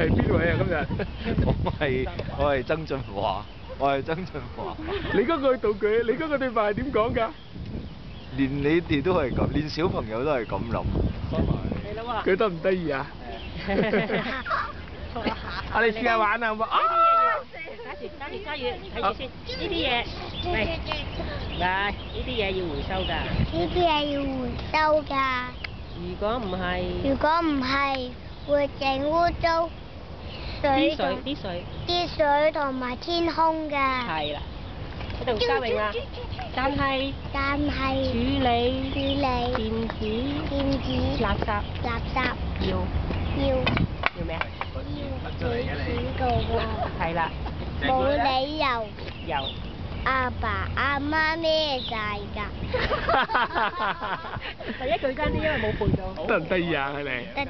係邊位啊？今日 我係我係曾俊華，我係曾俊華。你嗰句道具，你嗰個對白係點講㗎？連你哋都係咁，連小朋友都係咁諗。嚟啦佢得唔得意啊？我哋試下玩啊！好唔好啊？揸住揸住揸住，睇住先。呢啲嘢，嚟嚟，呢啲嘢要回收㗎。呢啲嘢要回收㗎，如果唔係，如果唔係會整污糟水啲水同啲水啲水同埋天空㗎。係啦，喺度嘉榮啦。但係但處係理處理電子電子垃圾垃圾要要要咩啊？要俾錢㗎喎，係啦，冇理由有。阿爸阿媽孭晒㗎。第一句間啲因為冇背到。得唔得意啊？佢哋？得